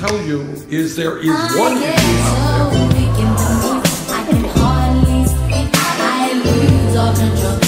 tell you is there is one issue out there.